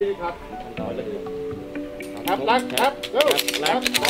ครับครับครับครับครับครับ